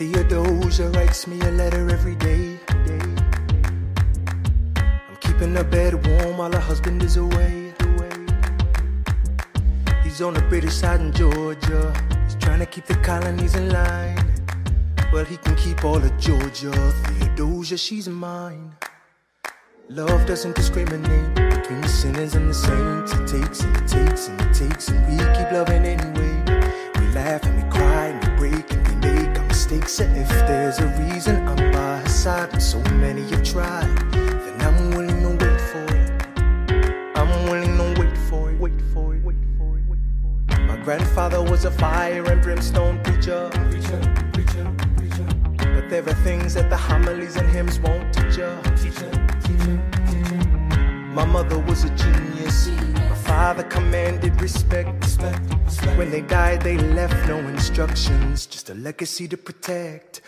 Theodosia writes me a letter every day. I'm keeping her bed warm while her husband is away. He's on the British side in Georgia. He's trying to keep the colonies in line. Well, he can keep all of Georgia. Theodosia, she's mine. Love doesn't discriminate between the sinners and the saints. It takes and it takes and it takes, and we our if there's a reason I'm by her side, and so many have tried, then I'm willing to wait for it. I'm willing to wait for it, wait for it, wait for it, wait for it. My grandfather was a fire and brimstone preacher. Preacher, preacher, preacher. But there are things that the homilies and hymns won't teach. Teacher, teacher, teacher. My mother was a genius. My father commanded respect. When they died, they left no instructions, just a legacy to protect.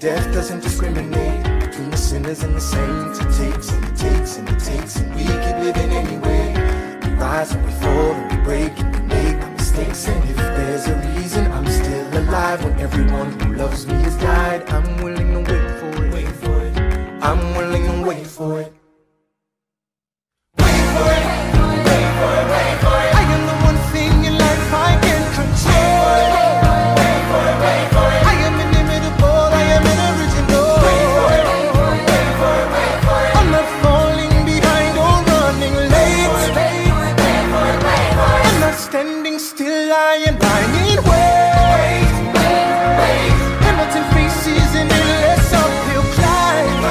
Death doesn't discriminate between the sinners and the saints. It takes and it takes and it takes, and we keep living anyway. We rise and we fall and we break and we make mistakes. And if there's a reason I'm still alive when everyone who loves me has died, I'm willing to wait for it. Wait for it. I'm wait. Hamilton faces an endless uphill climb.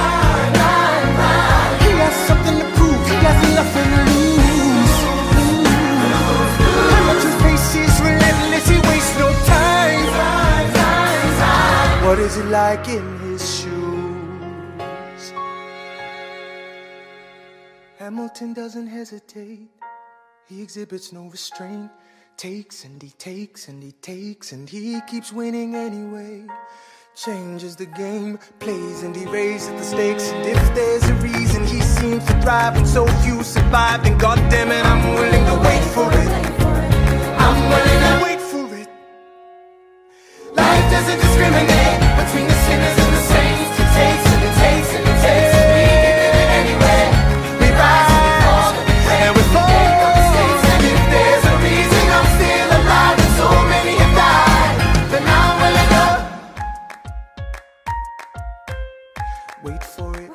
He has something to prove, he has nothing to lose. Hamilton faces relentless, he wastes no time. What is it like in his shoes? Hamilton doesn't hesitate. He exhibits no restraint. Takes and he takes and he takes and he keeps winning anyway. Changes the game, plays and he raises the stakes. And if there's a reason he seems to thrive and so few survive, then goddamn it, I'm willing to wait for it. I'm willing to wait for it. Life doesn't discriminate between the sinners and the saints. Wait for it.